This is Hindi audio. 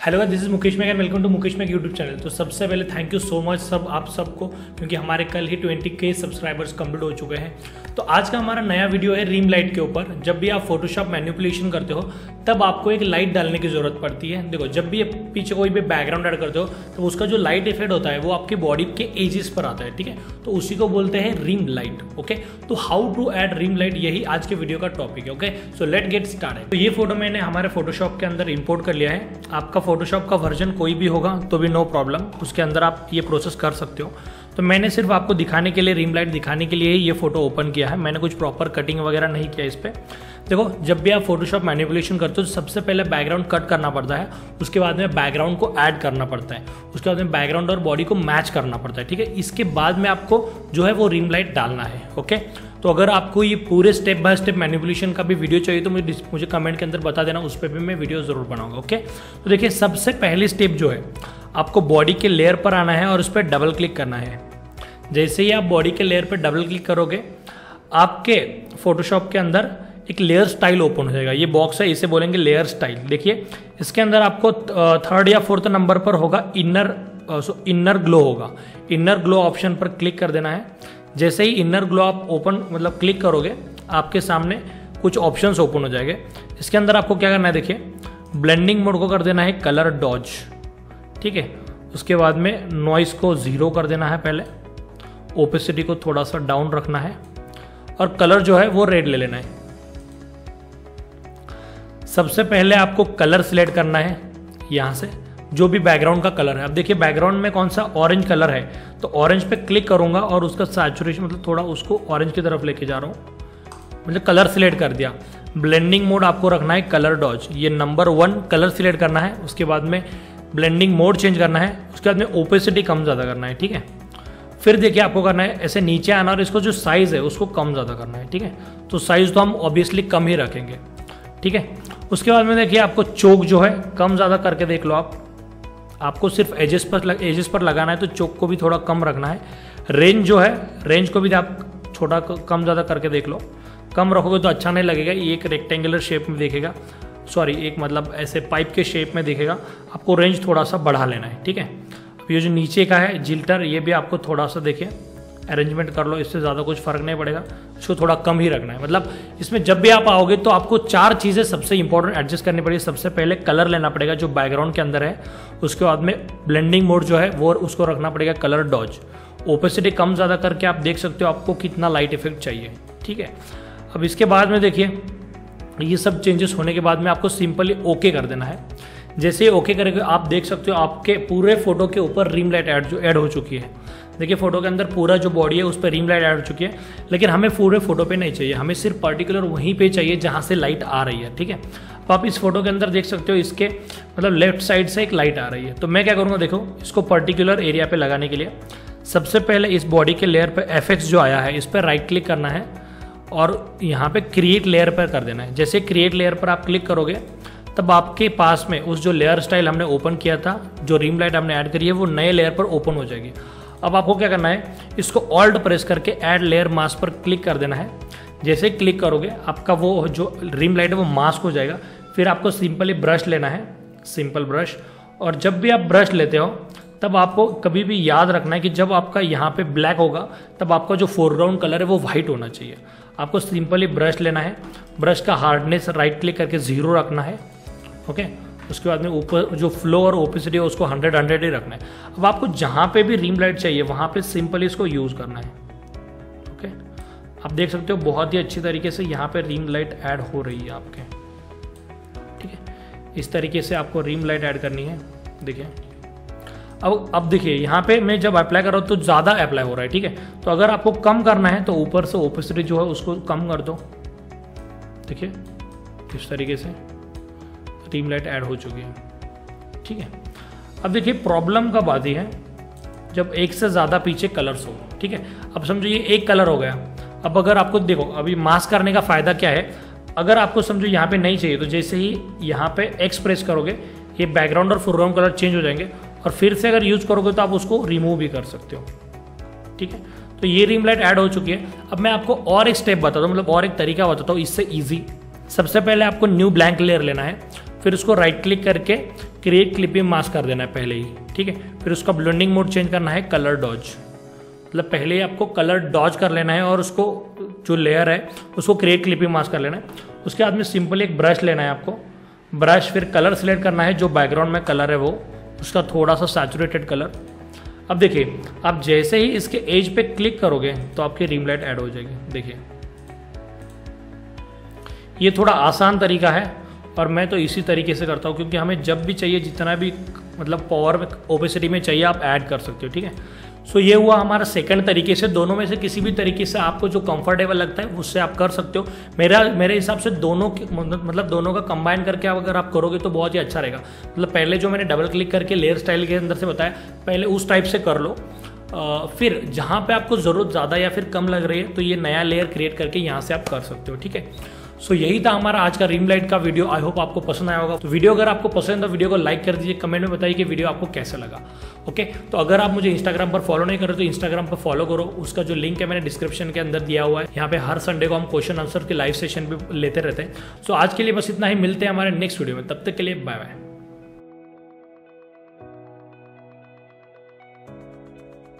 Hello this is Mukesh Mag and welcome to Mukesh Mag YouTube channel तो सबसे पहले थैंक यू सो मच सब, आप सबको, क्योंकि हमारे कल ही 20 के सब्सक्राइबर्स कंप्लीट हो चुके हैं। तो आज का हमारा नया वीडियो है रीम लाइट के ऊपर। जब भी आप फोटोशॉप मैन्युपुलेशन करते हो, तब आपको एक लाइट डालने की ज़रूरत पड़ती है। देखो, जब भी पीछे कोई भी बैकग्राउंड ऐड करते हो तो उसका जो लाइट इफ़ेक्ट होता है, वो आपकी बॉडी के एजेस पर आता है, ठीक है? तो उसी को बोलते हैं रिम लाइट ओके तो how to add rim light यही आज के वीडियो का टॉपिक है okay so let get start तो ये फ़ोटो मैंने हमारे फोटोशॉप के अंदर इम्पोर्ट कर लिया है। आपका फोटोशॉप का वर्जन कोई भी होगा तो भी नो प्रॉब्लम उसके अंदर आप ये प्रोसेस कर सकते हो। तो मैंने सिर्फ़ आपको दिखाने के लिए रिम लाइट दिखाने के लिए ही ये फ़ोटो ओपन किया है। मैंने कुछ प्रॉपर कटिंग वगैरह नहीं किया इस पर देखो, जब भी आप फोटोशॉप मैनिपुलेशन करते हो तो सबसे पहले बैकग्राउंड कट करना पड़ता है। उसके बाद में बैकग्राउंड को ऐड करना पड़ता है। उसके बाद में बैकग्राउंड और बॉडी को मैच करना पड़ता है, ठीक है? इसके बाद में आपको जो है वो रिम लाइट डालना है ओके तो अगर आपको ये पूरे स्टेप बाय स्टेप मैनिपुलेशन का भी वीडियो चाहिए तो मुझे मुझे कमेंट के अंदर बता देना, उस पर भी मैं वीडियो ज़रूर बनाऊँगा ओके तो देखिए, सबसे पहली स्टेप जो है, आपको बॉडी के लेयर पर आना है और उस पर डबल क्लिक करना है। जैसे ही आप बॉडी के लेयर पर डबल क्लिक करोगे, आपके फोटोशॉप के अंदर एक लेयर स्टाइल ओपन हो जाएगा। ये बॉक्स है, इसे बोलेंगे लेयर स्टाइल देखिए, इसके अंदर आपको थर्ड या फोर्थ नंबर पर होगा इनर सो इनर ग्लो होगा। इनर ग्लो ऑप्शन पर क्लिक कर देना है। जैसे ही इनर ग्लो आप ओपन मतलब क्लिक करोगे, आपके सामने कुछ ऑप्शंस ओपन हो जाएँगे। इसके अंदर आपको क्या करना है, देखिए ब्लेंडिंग मोड को कर देना है कलर डॉज ठीक है? उसके बाद में नॉइस को ज़ीरो कर देना है पहले। ओपेसिटी को थोड़ा सा डाउन रखना है। और कलर जो है, वो रेड ले लेना है। सबसे पहले आपको कलर सिलेक्ट करना है, यहाँ से। जो भी बैकग्राउंड का कलर है। अब देखिए बैकग्राउंड में कौन सा ऑरेंज कलर है? तो ऑरेंज पे क्लिक करूँगा और उसका सैचुरेशन मतलब थोड़ा उसको ऑरेंज की तरफ़ लेके जा रहा हूँ। मतलब कलर सिलेक्ट कर दिया। ब्लेंडिंग मोड आपको रखना है कलर डॉज ये नंबर वन कलर सिलेक्ट करना है। उसके बाद में ब्लेंडिंग मोड चेंज करना है। उसके बाद में ओपेसिटी कम ज़्यादा करना है, ठीक है? फिर देखिए, आपको करना है ऐसे नीचे आना और इसको जो साइज़ है, उसको कम ज़्यादा करना है, ठीक है? तो साइज़ तो हम ऑब्वियसली कम ही रखेंगे, ठीक है? उसके बाद में देखिए, आपको चोक जो है, कम ज़्यादा करके देख लो आप। आपको सिर्फ़ एजेस पर लग, एजेस पर लगाना है तो चौक को भी थोड़ा कम रखना है। रेंज जो है रेंज को भी आप छोटा कम ज़्यादा करके देख लो। कम रखोगे तो अच्छा नहीं लगेगा ये एक रेक्टेंगुलर शेप में देखेगा। सॉरी एक मतलब ऐसे पाइप के शेप में देखेगा। आपको रेंज थोड़ा सा बढ़ा लेना है ठीक है? ये जो नीचे का है जिल्टर ये भी आपको थोड़ा सा देखिए। अरेंजमेंट कर लो, इससे ज़्यादा कुछ फ़र्क नहीं पड़ेगा। इसको थोड़ा कम ही रखना है। मतलब इसमें जब भी आप आओगे तो आपको चार चीज़ें सबसे इंपॉर्टेंट एडजस्ट करनी पड़ेगी। सबसे पहले कलर लेना पड़ेगा जो बैकग्राउंड के अंदर है। उसके बाद में ब्लेंडिंग मोड जो है, वो उसको रखना पड़ेगा कलर डॉज ओपेसिटी कम ज़्यादा करके आप देख सकते हो आपको कितना लाइट इफ़ेक्ट चाहिए। ठीक है? अब इसके बाद में देखिए, ये सब चेंजेस होने के बाद में आपको सिंपली ओके कर देना है। जैसे ओके करेंगे, आप देख सकते हो आपके पूरे फ़ोटो के ऊपर रिम लाइट ऐड जो ऐड हो चुकी है। देखिए फ़ोटो के अंदर पूरा जो बॉडी है, उस पर रिम लाइट ऐड हो चुकी है। लेकिन हमें पूरे फ़ोटो पे नहीं चाहिए। हमें सिर्फ़ पर्टिकुलर वहीं पे चाहिए जहाँ से लाइट आ रही है, ठीक है? तो आप इस फ़ोटो के अंदर देख सकते हो इसके मतलब लेफ़्ट साइड से एक लाइट आ रही है। तो मैं क्या करूँगा, देखो, इसको पर्टिकुलर एरिया पर लगाने के लिए सबसे पहले इस बॉडी के लेयर पर एफ़ जो आया है, इस पर राइट क्लिक करना है और यहाँ पे क्रिएट लेयर पर कर देना है। जैसे क्रिएट लेयर पर आप क्लिक करोगे तब आपके पास में उस जो लेयर स्टाइल हमने ओपन किया था, जो रिम लाइट हमने ऐड करी है, वो नए लेयर पर ओपन हो जाएगी। अब आपको क्या करना है, इसको ऑल्ट प्रेस करके ऐड लेयर मास्क पर क्लिक कर देना है। जैसे क्लिक करोगे, आपका वो जो रिम लाइट है, वो मास्क हो जाएगा। फिर आपको सिंपली ब्रश लेना है सिंपल ब्रश और जब भी आप ब्रश लेते हो, तब आपको कभी भी याद रखना है कि जब आपका यहाँ पे ब्लैक होगा, तब आपका जो फोरग्राउंड कलर है, वो वाइट होना चाहिए। आपको सिंपली ब्रश लेना है। ब्रश का हार्डनेस राइट क्लिक करके ज़ीरो रखना है। ओके? उसके बाद में ऊपर जो फ्लो और ओपिसिटी है, उसको हंड्रेड हंड्रेड ही रखना है। अब आपको जहाँ पे भी रिम लाइट चाहिए, वहाँ पे सिंपली इसको यूज़ करना है। ओके? आप देख सकते हो, बहुत ही अच्छी तरीके से यहाँ पे रिम लाइट ऐड हो रही है आपके। ठीक है? इस तरीके से आपको रिम लाइट ऐड करनी है। देखिए। अब अब देखिए, यहाँ पे मैं जब अप्लाई कर रहा हूँ तो ज़्यादा अप्लाई हो रहा है, ठीक है? तो अगर आपको कम करना है तो ऊपर से ओपिसिटी जो है, उसको कम कर दो। देखिए, इस तरीके से। टीम लाइट ऐड हो चुकी है। ठीक है? अब देखिए, प्रॉब्लम कब आती है? जब एक से ज़्यादा पीछे कलर्स हो, ठीक है? अब समझो ये एक कलर हो गया। अब अगर आपको देखो, अभी मास्क करने का फ़ायदा क्या है? अगर आपको समझो यहाँ पे नहीं चाहिए तो जैसे ही यहाँ पे एक्सप्रेस करोगे, ये बैकग्राउंड और फोरग्राउंड कलर चेंज हो जाएँगे। और फिर से अगर यूज़ करोगे तो आप उसको रिमूव भी कर सकते हो। ठीक है? तो ये रिम लाइट ऐड हो चुकी है। अब मैं आपको और एक स्टेप बताता हूँ मतलब और एक तरीका बताता हूँ, इससे ईजी सबसे पहले आपको न्यू ब्लैंक लेयर लेना है। फिर उसको राइट क्लिक करके क्रिएट क्लिपिंग मास्क कर देना है पहले ही, ठीक है? फिर उसका ब्लेंडिंग मोड चेंज करना है कलर डॉज मतलब पहले ही आपको कलर डॉज कर लेना है और उसको, जो लेयर है, उसको क्रिएट क्लिपिंग मास्क कर लेना है. उसके बाद में सिंपल एक ब्रश लेना है आपको. ब्रश फिर कलर सिलेक्ट करना है, जो बैकग्राउंड में कलर है वो, उसका थोड़ा सा सैचुरेटेड कलर अब देखिए, आप जैसे ही इसके एज पे क्लिक करोगे तो आपकी रिम लाइट ऐड हो जाएगी. देखिए. ये थोड़ा आसान तरीका है और मैं तो इसी तरीके से करता हूँ क्योंकि हमें जब भी चाहिए जितना भी मतलब पावर में ओपेसिटी में चाहिए आप ऐड कर सकते हो ठीक है? सो ये हुआ हमारा सेकंड तरीके से। दोनों में से किसी भी तरीके से आपको जो कंफर्टेबल लगता है उससे आप कर सकते हो। मेरा मेरे हिसाब से दोनों मतलब, मतलब दोनों का कंबाइन करके आप अगर आप करोगे तो बहुत ही अच्छा रहेगा। मतलब पहले जो मैंने डबल क्लिक करके लेयर स्टाइल के अंदर से बताया पहले उस टाइप से कर लो। आ, फिर जहाँ पे आपको ज़रूरत ज़्यादा या फिर कम लग रही है तो ये नया लेयर क्रिएट करके यहाँ से आप कर सकते हो ठीक है? सो यही था हमारा आज का रिम लाइट का वीडियो आई होप आपको पसंद आया होगा. तो वीडियो अगर आपको पसंद है तो वीडियो को लाइक कर दीजिए. कमेंट में बताइए कि वीडियो आपको कैसा लगा. ओके तो अगर आप मुझे इंस्टाग्राम पर फॉलो नहीं कर रहे तो इंस्टाग्राम पर फॉलो करो. उसका जो लिंक है मैंने डिस्क्रिप्शन के अंदर दिया हुआ है. यहाँ पे हर संडे को हम क्वेश्चन आंसर के लाइव सेशन भी लेते रहते हैं. सो आज के लिए बस इतना ही. मिलते हैं हमारे नेक्स्ट वीडियो में. तब तक के लिए बाय बाय